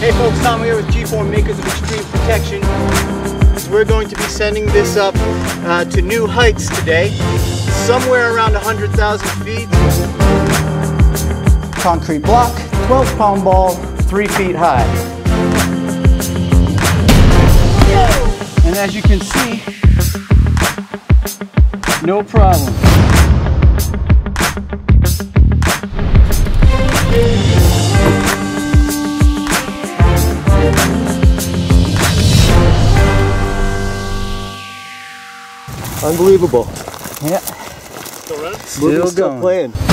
Hey folks, Tom here with G-Form Makers of Extreme Protection. We're going to be sending this up uh, to new heights today, somewhere around 100,000 feet. Concrete block, 12 pound ball, 3 feet high. And as you can see, no problem. Unbelievable. Yeah. Moving, still going. playing.